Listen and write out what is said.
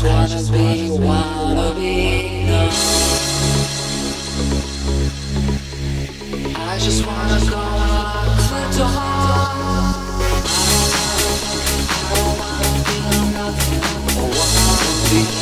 just wanna be, wanna be. I just wanna go. I don't wanna, wanna be nothing. Wanna be.